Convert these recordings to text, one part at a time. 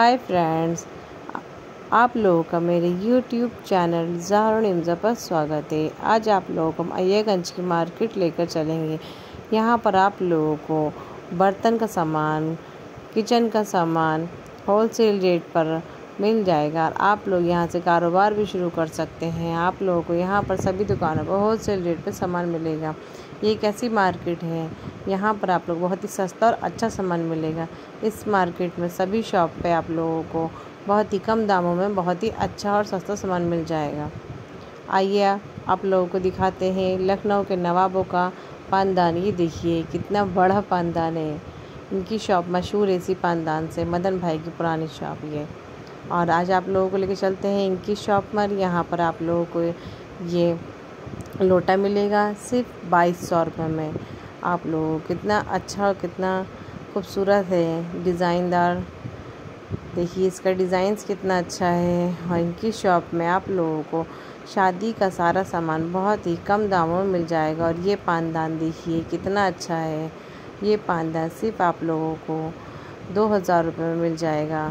Hi friends आप लोगों का मेरे यूट्यूब चैनल जहर इमजा पर स्वागत है। आज आप लोगों को हम अय्यागंज की मार्केट लेकर चलेंगे। यहाँ पर आप लोगों को बर्तन का सामान किचन का सामान होलसेल रेट पर मिल जाएगा और आप लोग यहाँ से कारोबार भी शुरू कर सकते हैं। आप लोगों को यहाँ पर सभी दुकानों पर होलसेल रेट पर सामान मिलेगा। ये एक ऐसी मार्केट है। यहाँ पर आप लोग बहुत ही सस्ता और अच्छा सामान मिलेगा। इस मार्केट में सभी शॉप पे आप लोगों को बहुत ही कम दामों में बहुत ही अच्छा और सस्ता सामान मिल जाएगा। आइए आप लोगों को दिखाते हैं लखनऊ के नवाबों का पानदान। ये देखिए, कितना बड़ा पानदान है। इनकी शॉप मशहूर है इसी पानदान से, मदन भाई की पुरानी शॉप ये। और आज आप लोगों को लेके चलते हैं इनकी शॉप पर। यहाँ पर आप लोगों को ये लोटा मिलेगा सिर्फ़ बाईस सौ रुपये में। आप लोगों कितना अच्छा और कितना खूबसूरत है डिज़ाइनदार। देखिए इसका डिज़ाइंस कितना अच्छा है और इनकी शॉप में आप लोगों को शादी का सारा सामान बहुत ही कम दामों में मिल जाएगा। और ये पानदान देखिए कितना अच्छा है। ये पानदान सिर्फ़ आप लोगों को दो हज़ार रुपये में मिल जाएगा।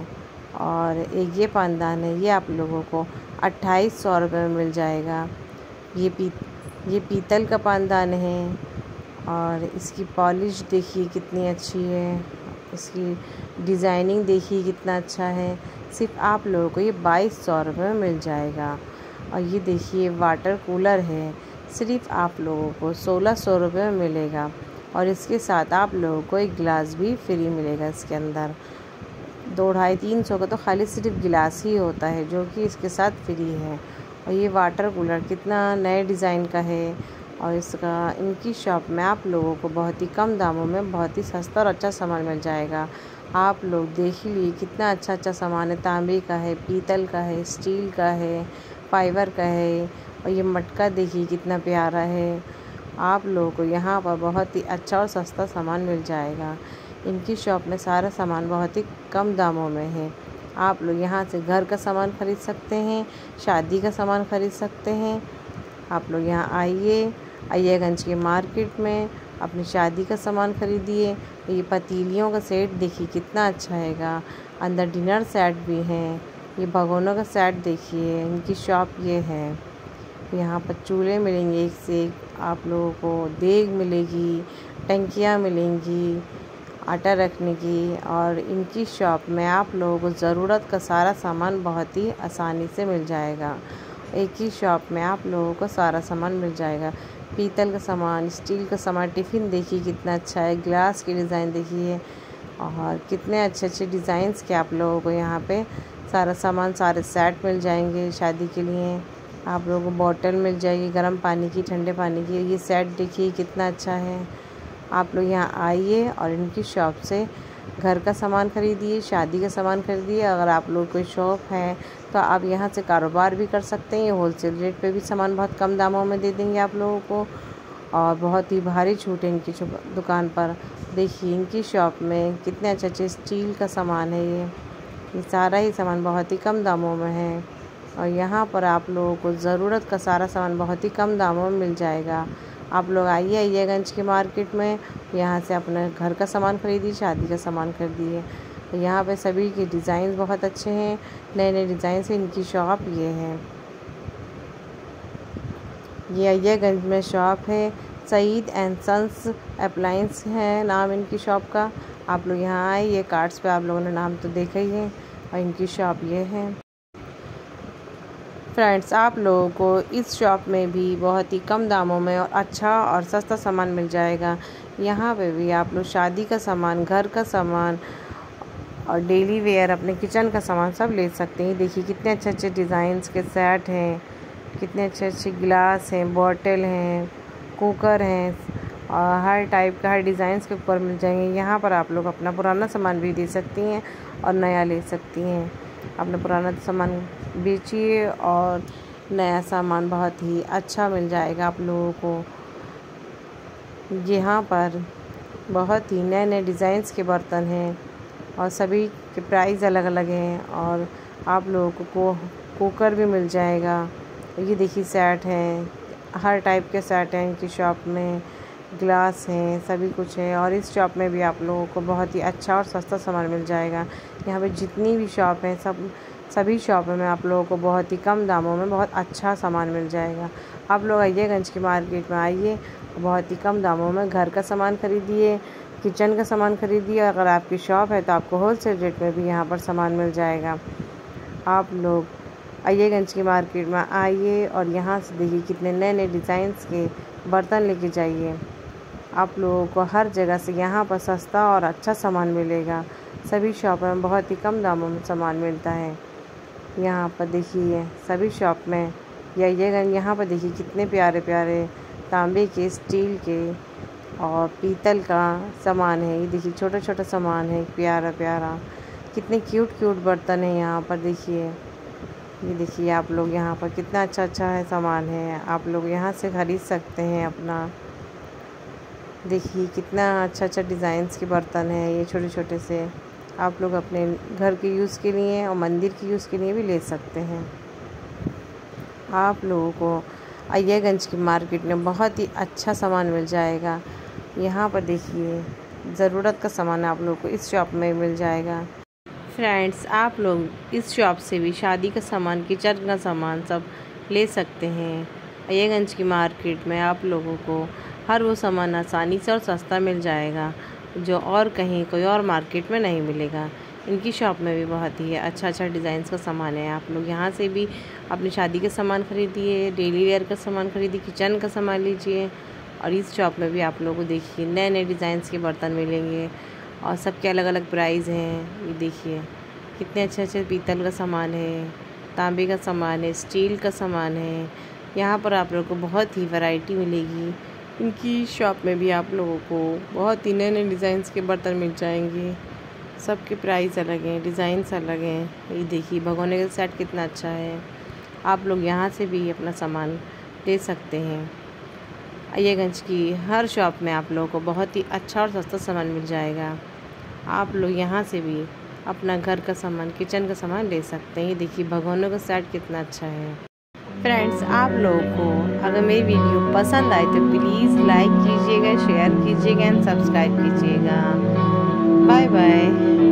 और ये पानदान है, ये आप लोगों को अट्ठाईस सौ रुपये में मिल जाएगा। ये पी, ये पीतल का पानदान है और इसकी पॉलिश देखिए कितनी अच्छी है। इसकी डिज़ाइनिंग देखिए कितना अच्छा है। सिर्फ़ आप लोगों को ये बाईस सौ रुपये में मिल जाएगा। और ये देखिए वाटर कूलर है, सिर्फ़ आप लोगों को सोलह सौ रुपये में मिलेगा। और इसके साथ आप लोगों को एक गिलास भी फ्री मिलेगा इसके अंदर। दो ढाई तीन सौ का तो खाली सिर्फ़ गिलास ही होता है, जो कि इसके साथ फ्री है। और ये वाटर कूलर कितना नए डिज़ाइन का है और इसका, इनकी शॉप में आप लोगों को बहुत ही कम दामों में बहुत ही सस्ता और अच्छा सामान मिल जाएगा। आप लोग देख ही लिए कितना अच्छा अच्छा सामान है। तांबे का है, पीतल का है, स्टील का है, फाइबर का है और ये मटका देखिए कितना प्यारा है। आप लोगों को यहाँ पर बहुत ही अच्छा और सस्ता सामान मिल जाएगा। इनकी शॉप में सारा सामान बहुत ही कम दामों में है। आप लोग यहाँ से घर का सामान ख़रीद सकते हैं, शादी का सामान ख़रीद सकते हैं। आप लोग यहाँ आइए, अय्यागंज के मार्केट में अपनी शादी का सामान ख़रीदिए। ये पतीलियों का सेट देखिए कितना अच्छा हैगा अंदर डिनर सेट भी हैं। ये भगोनों का सेट देखिए, इनकी शॉप ये है। यहाँ पर चूल्हे मिलेंगे, एक से एक आप लोगों को, देग मिलेगी, टंकियाँ मिलेंगी। आटा रखने की और इनकी शॉप में आप लोगों को ज़रूरत का सारा सामान बहुत ही आसानी से मिल जाएगा। एक ही शॉप में आप लोगों को सारा सामान मिल जाएगा। पीतल का सामान, स्टील का सामान, टिफ़िन देखिए कितना अच्छा है, ग्लास की डिज़ाइन देखिए और कितने अच्छे अच्छे डिज़ाइंस के आप लोगों को यहाँ पे सारा सामान, सारे सेट मिल जाएँगे शादी के लिए। आप लोगों को बॉटल मिल जाएगी, गर्म पानी की, ठंडे पानी की। ये सेट देखिए कितना अच्छा है। आप लोग यहाँ आइए और इनकी शॉप से घर का सामान ख़रीदिए, शादी का सामान ख़रीदिए। अगर आप लोग कोई शॉप है तो आप यहाँ से कारोबार भी कर सकते हैं। होलसेल रेट पे भी सामान बहुत कम दामों में दे देंगे आप लोगों को। और बहुत ही भारी छूट है इनकी दुकान पर। देखिए, इनकी शॉप में कितने अच्छे अच्छे स्टील का सामान है ये। ये सारा ही सामान बहुत ही कम दामों में है। और यहाँ पर आप लोगों को ज़रूरत का सारा सामान बहुत ही कम दामों में मिल जाएगा। आप लोग आइए अय्यागंज के मार्केट में। यहाँ से अपने घर का सामान खरीदिए शादी का सामान खरीदिए यहाँ पे सभी के डिज़ाइन बहुत अच्छे हैं। नए नए डिज़ाइन से इनकी शॉप ये है। ये अय्यागंज में शॉप है। सईद एंड सन्स अप्लाइंस है नाम इनकी शॉप का। आप लोग यहाँ आए ये कार्ड्स पे आप लोगों ने नाम तो देखा ही है। और इनकी शॉप ये है। फ्रेंड्स, आप लोगों को इस शॉप में भी बहुत ही कम दामों में और अच्छा और सस्ता सामान मिल जाएगा। यहाँ पे भी आप लोग शादी का सामान, घर का सामान और डेली वेयर अपने किचन का सामान सब ले सकते हैं। देखिए कितने अच्छे अच्छे डिज़ाइंस के सेट हैं, कितने अच्छे अच्छे गिलास हैं बॉटल हैं कुकर हैं, और हर टाइप का, हर डिज़ाइंस के ऊपर मिल जाएँगे। यहाँ पर आप लोग अपना पुराना सामान भी दे सकती हैं और नया ले सकती हैं। अपना पुराना सामान बेचिए और नया सामान बहुत ही अच्छा मिल जाएगा आप लोगों को। यहाँ पर बहुत ही नए नए डिज़ाइंस के बर्तन हैं और सभी के प्राइस अलग अलग हैं और आप लोगों को, कुकर भी मिल जाएगा। ये देखिए सेट है, हर टाइप के सेट हैं इनकी शॉप में, ग्लास हैं, सभी कुछ है और इस शॉप में भी आप लोगों को बहुत ही अच्छा और सस्ता सामान मिल जाएगा। यहाँ पे जितनी भी शॉप है सब सभी शॉपों में आप लोगों को बहुत ही कम दामों में बहुत अच्छा सामान मिल जाएगा। आप लोग अय्यगंज की मार्केट में आइए, बहुत ही कम दामों में घर का सामान खरीदिए, किचन का सामान खरीदिए। अगर आपकी शॉप है तो आपको होलसेल रेट में भी यहाँ पर सामान मिल जाएगा। आप लोग अय्यगंज की मार्केट में आइए और यहाँ से देखिए कितने नए नए डिज़ाइंस के बर्तन लेके जाइए। आप लोगों को हर जगह से यहाँ पर सस्ता और अच्छा सामान मिलेगा। सभी शॉप में बहुत ही कम दामों में सामान मिलता है। यहाँ पर देखिए सभी शॉप में या ये यहाँ पर देखिए कितने प्यारे प्यारे तांबे के, स्टील के और पीतल का सामान है। ये देखिए छोटा छोटा सामान है, प्यारा प्यारा। कितने क्यूट क्यूट बर्तन है यहाँ पर देखिए। ये देखिए आप लोग यहाँ पर कितना अच्छा अच्छा है सामान है। आप लोग यहाँ से ख़रीद सकते हैं अपना। देखिए कितना अच्छा अच्छा डिज़ाइंस के बर्तन है ये छोटे छोटे से। आप लोग अपने घर के यूज़ के लिए और मंदिर के यूज़ के लिए भी ले सकते हैं। आप लोगों को अय्यगंज की मार्केट में बहुत ही अच्छा सामान मिल जाएगा। यहाँ पर देखिए, ज़रूरत का सामान आप लोग को इस शॉप में मिल जाएगा। फ्रेंड्स आप लोग इस शॉप से भी शादी का सामान, किचन का सामान सब ले सकते हैं। अय्यगंज की मार्केट में आप लोगों को हर वो सामान आसानी से और सस्ता मिल जाएगा। जो और कहीं कोई और मार्केट में नहीं मिलेगा। इनकी शॉप में भी बहुत ही अच्छा अच्छा डिज़ाइन का सामान है। आप लोग यहाँ से भी अपनी शादी का सामान ख़रीदिए, डेली वेयर का सामान ख़रीदिए, किचन का सामान लीजिए और इस शॉप में भी आप लोगों को देखिए नए नए डिज़ाइंस के बर्तन मिलेंगे और सबके अलग अलग प्राइस हैं। ये देखिए, कितने अच्छे अच्छे पीतल का सामान है, तांबे का सामान है, स्टील का सामान है। यहाँ पर आप लोगों को बहुत ही वैरायटी मिलेगी। इनकी शॉप में भी आप लोगों को बहुत ही नए नए डिज़ाइंस के बर्तन मिल जाएँगे। सबके प्राइस अलग हैं, डिज़ाइंस अलग हैं। ये देखिए भगोने का सेट कितना अच्छा है। आप लोग यहाँ से भी अपना सामान ले सकते हैं। अय्यगंज की हर शॉप में आप लोगों को बहुत ही अच्छा और सस्ता सामान मिल जाएगा। आप लोग यहाँ से भी अपना घर का सामान, किचन का सामान ले सकते हैं। ये देखिए भगोनों का सेट कितना अच्छा है। फ्रेंड्स आप लोगों को अगर मेरी वीडियो पसंद आए तो प्लीज़ लाइक कीजिएगा शेयर कीजिएगा एंड सब्सक्राइब कीजिएगा। Bye bye